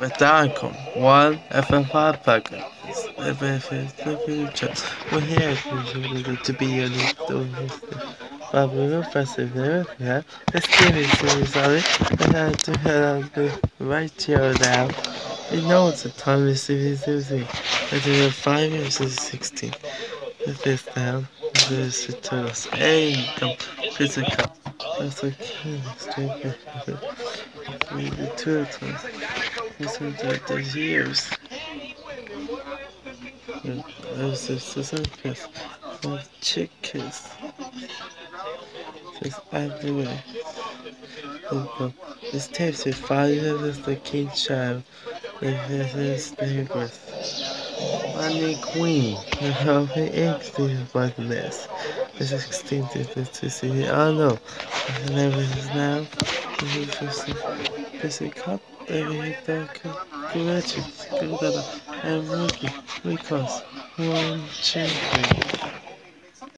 One FF5 packet. We're here to be a little but we will passive there. Yeah, this game is really sorry. I had to head out the right here now. You know it's the time is 0 But in 5 years is 16. With this down, this is to us. Hey, come, physical. That's okay, straight. The turtles. This is the years. This is the circus of chickens. Oh, this everywhere. This tapes is father is the king child. This is neighbors. Money queen. The healthy eggs was this. This is extincted to see. Oh no. The name is now. Is a cup. Baby, Congratulations. Good and rookie. Because one champion.